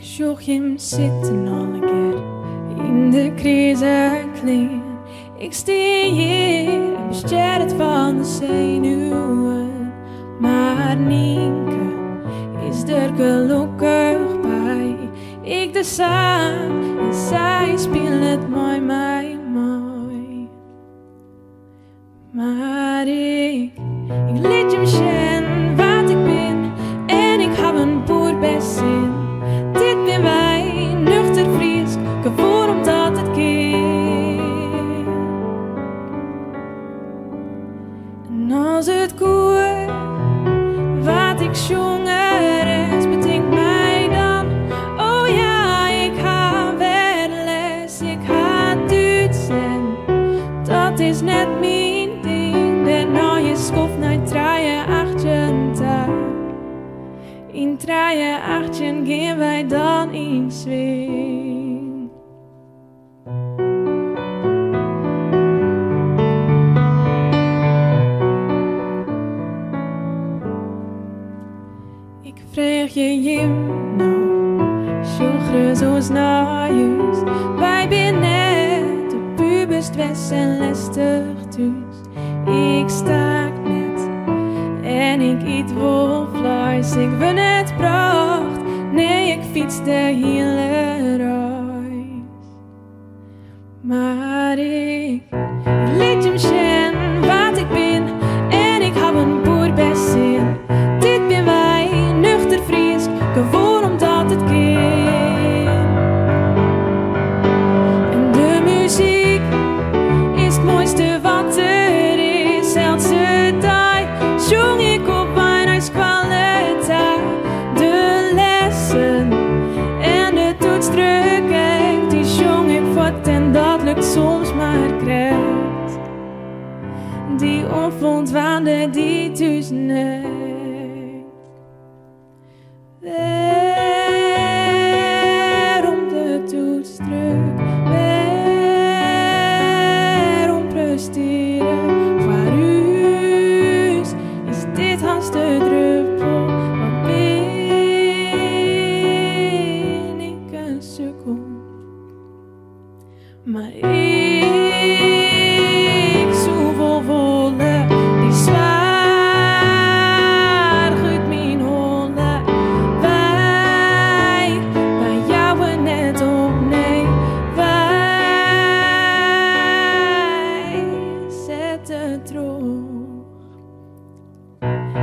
je zitten alle keer in de crisekleer. Ik steer hier besteed het van de zenuwen. Maar Nienke is er gelukkig bij. Ik de zang en zij speelt het mooi, mij mooi. Maar ik, ik liet hem wat ik zong er is, bedenkt mij dan. Oh ja, ik weer les, ik ga Duits dat is net mijn ding. De nieuwe schof naar draaien achtje daar. In draaien achtje gaan wij dan in swing. Ik vraag je Jim jongeren zoals naar huis. Wij zijn net de pubest west en thuis. Ik staak net en ik eet wel vlees. Ik ben net bracht, nee ik fiets de hele. Die onvond waande die nee. Waarom de toetsdruk? Waarom presteren? Voor u is dit haast de druppel. Wat ben ik een sukkel? Maar ik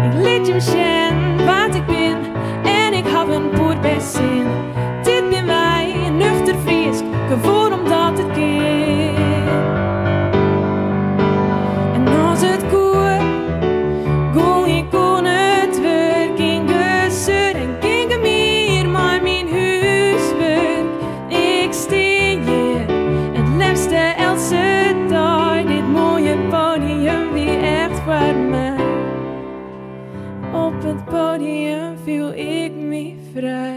Ik liet hem zien wat ik ben en ik heb een boer best zin. viel ik me vrij.